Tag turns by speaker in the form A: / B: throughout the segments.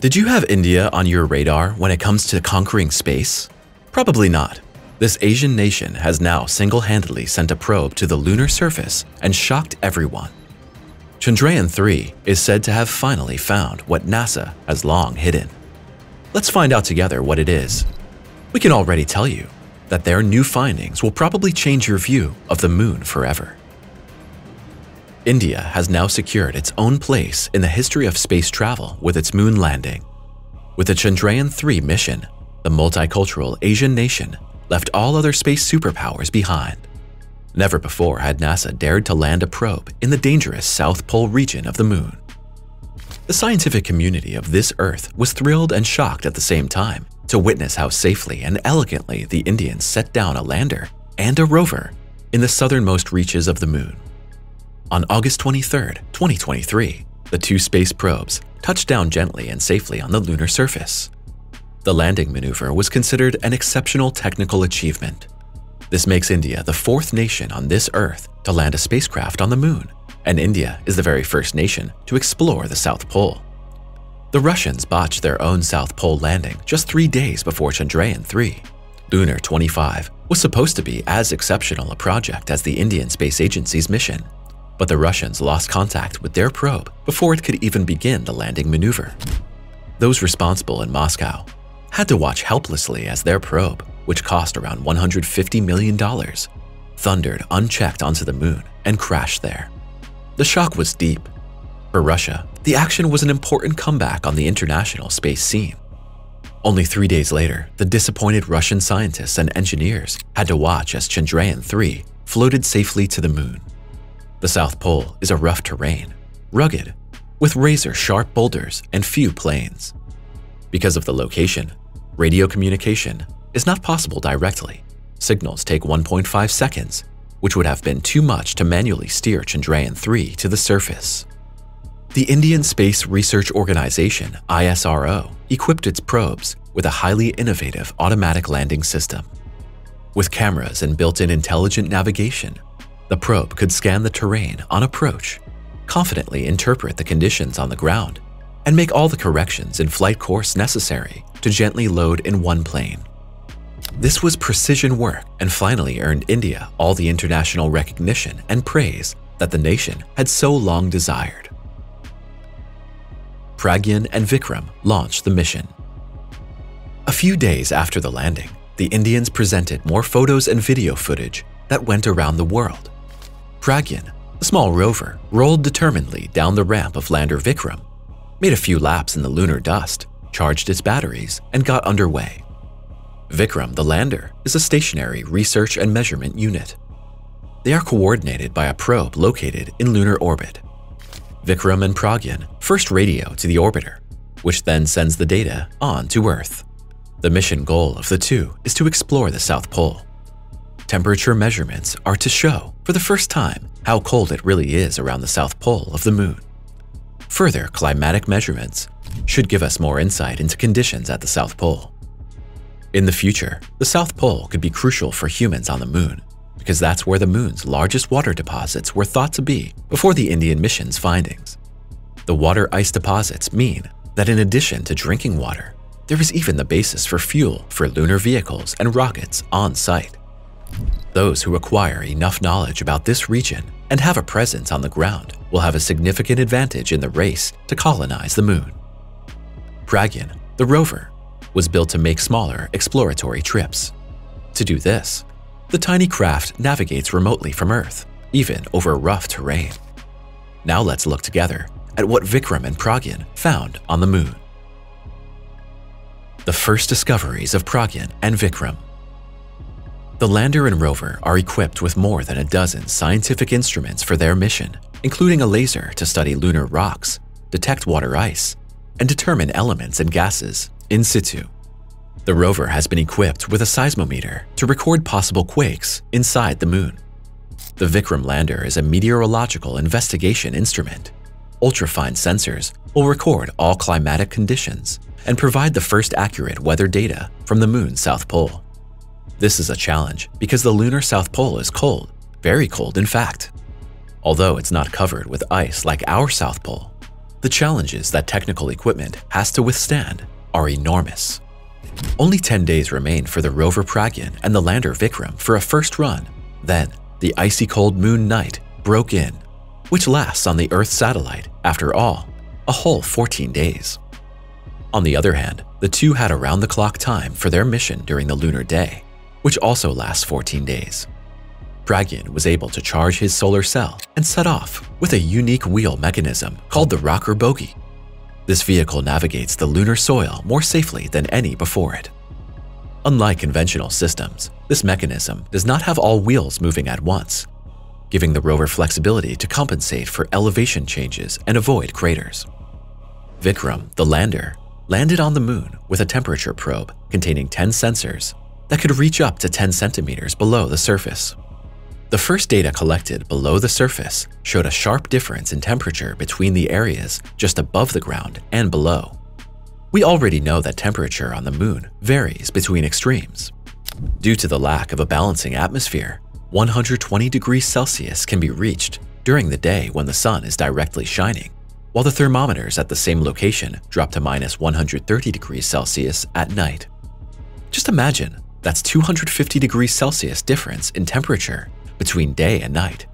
A: Did you have India on your radar when it comes to conquering space? Probably not. This Asian nation has now single-handedly sent a probe to the lunar surface and shocked everyone. Chandrayaan-3 is said to have finally found what NASA has long hidden. Let's find out together what it is. We can already tell you that their new findings will probably change your view of the moon forever. India has now secured its own place in the history of space travel with its moon landing. With the Chandrayaan-3 mission, the multicultural Asian nation left all other space superpowers behind. Never before had NASA dared to land a probe in the dangerous South Pole region of the moon. The scientific community of this Earth was thrilled and shocked at the same time to witness how safely and elegantly the Indians set down a lander and a rover in the southernmost reaches of the moon. On August 23, 2023, the two space probes touched down gently and safely on the lunar surface. The landing maneuver was considered an exceptional technical achievement. This makes India the fourth nation on this Earth to land a spacecraft on the moon, and India is the very first nation to explore the South Pole. The Russians botched their own South Pole landing just three days before Chandrayaan-3. Luna 25 was supposed to be as exceptional a project as the Indian Space Agency's mission, but the Russians lost contact with their probe before it could even begin the landing maneuver. Those responsible in Moscow had to watch helplessly as their probe, which cost around $150 million, thundered unchecked onto the moon and crashed there. The shock was deep. For Russia, the action was an important comeback on the international space scene. Only three days later, the disappointed Russian scientists and engineers had to watch as Chandrayaan-3 floated safely to the moon. The South Pole is a rough terrain, rugged, with razor-sharp boulders and few plains. Because of the location, radio communication is not possible directly. Signals take 1.5 seconds, which would have been too much to manually steer Chandrayaan-3 to the surface. The Indian Space Research Organization, ISRO, equipped its probes with a highly innovative automatic landing system. With cameras and built-in intelligent navigation, the probe could scan the terrain on approach, confidently interpret the conditions on the ground, and make all the corrections in flight course necessary to gently load in one plane. This was precision work and finally earned India all the international recognition and praise that the nation had so long desired. Pragyan and Vikram launched the mission. A few days after the landing, the Indians presented more photos and video footage that went around the world. Pragyan, a small rover, rolled determinedly down the ramp of lander Vikram, made a few laps in the lunar dust, charged its batteries, and got underway. Vikram, the lander, is a stationary research and measurement unit. They are coordinated by a probe located in lunar orbit. Vikram and Pragyan first radio to the orbiter, which then sends the data on to Earth. The mission goal of the two is to explore the South Pole. Temperature measurements are to show, for the first time, how cold it really is around the south pole of the moon. Further climatic measurements should give us more insight into conditions at the South Pole. In the future, the South Pole could be crucial for humans on the moon because that's where the moon's largest water deposits were thought to be before the Indian mission's findings. The water ice deposits mean that in addition to drinking water, there is even the basis for fuel for lunar vehicles and rockets on site. Those who acquire enough knowledge about this region and have a presence on the ground will have a significant advantage in the race to colonize the moon. Pragyan, the rover, was built to make smaller exploratory trips. To do this, the tiny craft navigates remotely from Earth, even over rough terrain. Now let's look together at what Vikram and Pragyan found on the moon. The first discoveries of Pragyan and Vikram the lander and rover are equipped with more than a dozen scientific instruments for their mission, including a laser to study lunar rocks, detect water ice, and determine elements and gases in situ. The rover has been equipped with a seismometer to record possible quakes inside the moon. The Vikram lander is a meteorological investigation instrument. Ultrafine sensors will record all climatic conditions and provide the first accurate weather data from the moon's south pole. This is a challenge because the lunar South Pole is cold, very cold in fact. Although it's not covered with ice like our South Pole, the challenges that technical equipment has to withstand are enormous. Only 10 days remain for the rover Pragyan and the lander Vikram for a first run. Then, the icy cold moon night broke in, which lasts on the Earth satellite, after all, a whole 14 days. On the other hand, the two had around-the-clock time for their mission during the lunar day, which also lasts 14 days. Pragyan was able to charge his solar cell and set off with a unique wheel mechanism called the rocker bogie. This vehicle navigates the lunar soil more safely than any before it. Unlike conventional systems, this mechanism does not have all wheels moving at once, giving the rover flexibility to compensate for elevation changes and avoid craters. Vikram, the lander, landed on the moon with a temperature probe containing 10 sensors that could reach up to 10 centimeters below the surface. The first data collected below the surface showed a sharp difference in temperature between the areas just above the ground and below. We already know that temperature on the moon varies between extremes. Due to the lack of a balancing atmosphere, 120 degrees Celsius can be reached during the day when the sun is directly shining, while the thermometers at the same location drop to minus 130 degrees Celsius at night. Just imagine that's 250 degrees Celsius difference in temperature between day and night.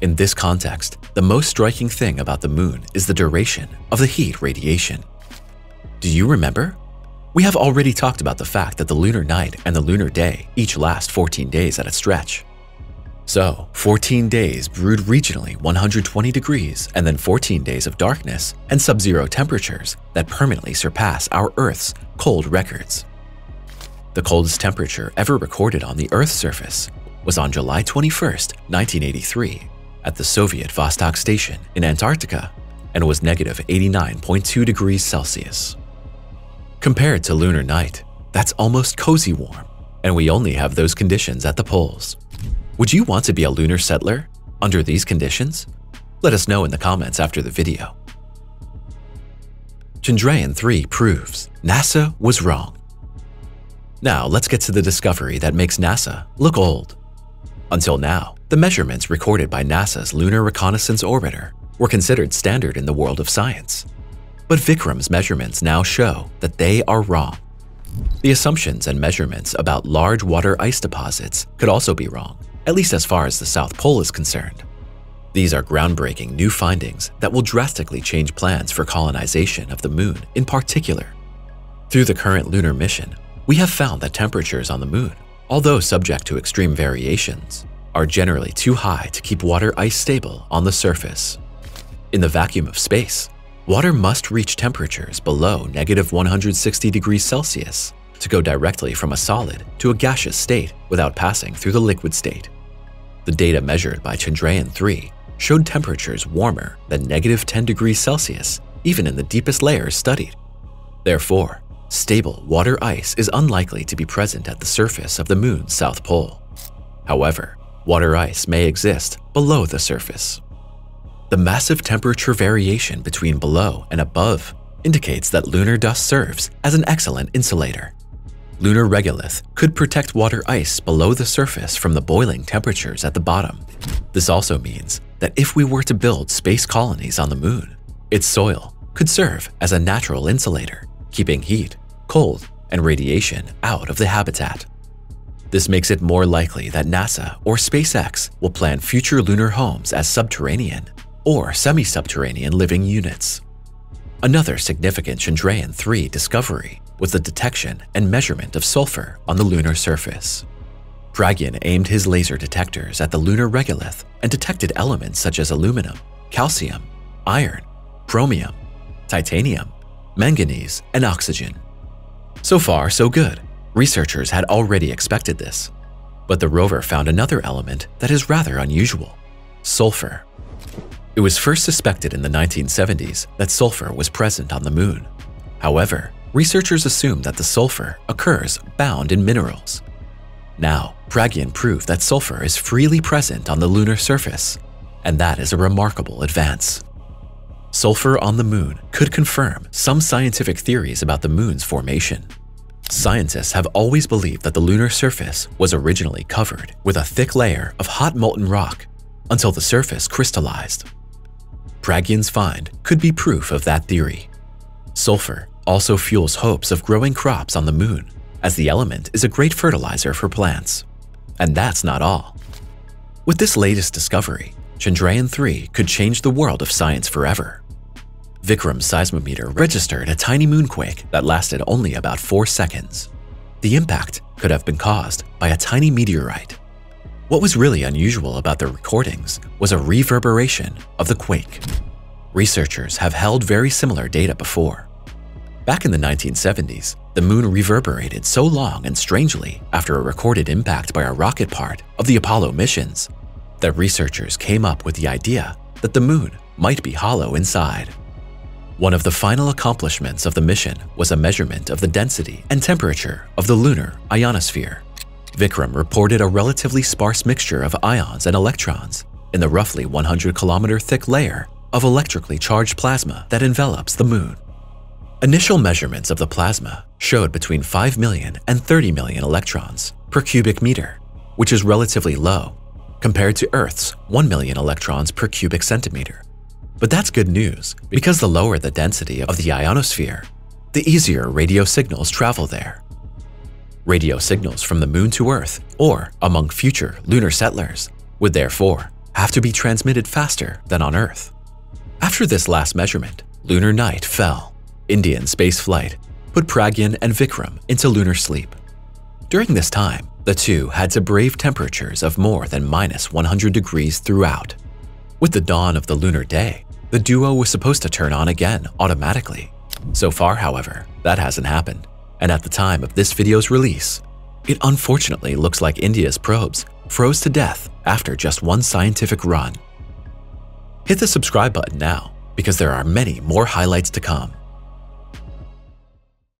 A: In this context, the most striking thing about the moon is the duration of the heat radiation. Do you remember? We have already talked about the fact that the lunar night and the lunar day each last 14 days at a stretch. So, 14 days brewed regionally 120 degrees and then 14 days of darkness and sub-zero temperatures that permanently surpass our Earth's cold records. The coldest temperature ever recorded on the Earth's surface was on July 21, 1983, at the Soviet Vostok Station in Antarctica and was negative 89.2 degrees Celsius. Compared to lunar night, that's almost cozy warm, and we only have those conditions at the poles. Would you want to be a lunar settler under these conditions? Let us know in the comments after the video. Chandrayaan-3 proves NASA was wrong. Now let's get to the discovery that makes NASA look old. Until now, the measurements recorded by NASA's Lunar Reconnaissance Orbiter were considered standard in the world of science. But Vikram's measurements now show that they are wrong. The assumptions and measurements about large water ice deposits could also be wrong, at least as far as the South Pole is concerned. These are groundbreaking new findings that will drastically change plans for colonization of the moon in particular. Through the current lunar mission, we have found that temperatures on the moon although subject to extreme variations, are generally too high to keep water ice stable on the surface. In the vacuum of space, water must reach temperatures below negative 160 degrees Celsius to go directly from a solid to a gaseous state without passing through the liquid state. The data measured by Chandrayaan-3 showed temperatures warmer than negative 10 degrees Celsius even in the deepest layers studied. Therefore, stable water ice is unlikely to be present at the surface of the moon's south pole. However, water ice may exist below the surface. The massive temperature variation between below and above indicates that lunar dust serves as an excellent insulator. Lunar regolith could protect water ice below the surface from the boiling temperatures at the bottom. This also means that if we were to build space colonies on the moon, its soil could serve as a natural insulator keeping heat, cold, and radiation out of the habitat. This makes it more likely that NASA or SpaceX will plan future lunar homes as subterranean or semi-subterranean living units. Another significant Chandrayaan-3 discovery was the detection and measurement of sulfur on the lunar surface. Pragyan aimed his laser detectors at the lunar regolith and detected elements such as aluminum, calcium, iron, chromium, titanium, manganese, and oxygen. So far, so good. Researchers had already expected this. But the rover found another element that is rather unusual sulfur. It was first suspected in the 1970s that sulfur was present on the moon. However, researchers assumed that the sulfur occurs bound in minerals. Now, Pragyan proved that sulfur is freely present on the lunar surface, and that is a remarkable advance. Sulfur on the moon could confirm some scientific theories about the moon's formation. Scientists have always believed that the lunar surface was originally covered with a thick layer of hot molten rock until the surface crystallized. Pragyan's find could be proof of that theory. Sulfur also fuels hopes of growing crops on the moon, as the element is a great fertilizer for plants. And that's not all. With this latest discovery, Chandrayaan-3 could change the world of science forever. Vikram's seismometer registered a tiny moonquake that lasted only about 4 seconds. The impact could have been caused by a tiny meteorite. What was really unusual about the recordings was a reverberation of the quake. Researchers have held very similar data before. Back in the 1970s, the moon reverberated so long and strangely after a recorded impact by a rocket part of the Apollo missions that researchers came up with the idea that the moon might be hollow inside. One of the final accomplishments of the mission was a measurement of the density and temperature of the lunar ionosphere. Vikram reported a relatively sparse mixture of ions and electrons in the roughly 100 kilometer thick layer of electrically charged plasma that envelops the moon. Initial measurements of the plasma showed between 5 million and 30 million electrons per cubic meter, which is relatively low compared to Earth's 1 million electrons per cubic centimeter. But that's good news, because the lower the density of the ionosphere, the easier radio signals travel there. Radio signals from the moon to Earth, or among future lunar settlers, would therefore have to be transmitted faster than on Earth. After this last measurement, lunar night fell. Indian space flight put Pragyan and Vikram into lunar sleep. During this time, the two had to brave temperatures of more than minus 100 degrees throughout. With the dawn of the lunar day, the duo was supposed to turn on again automatically. So far, however, that hasn't happened, and at the time of this video's release, it unfortunately looks like India's probes froze to death after just one scientific run. Hit the subscribe button now because there are many more highlights to come.